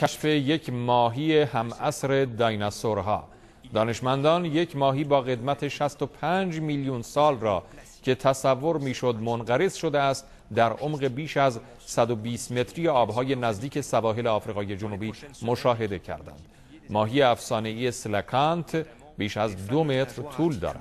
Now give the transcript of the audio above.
کشف یک ماهی همعصر دایناسورها دانشمندان یک ماهی با قدمت 65 میلیون سال را که تصور می‌شد منقرض شده است در عمق بیش از 120 متری آبهای نزدیک سواحل آفریقای جنوبی مشاهده کردند. ماهی افسانه‌ای سلکانت بیش از دو متر طول دارد.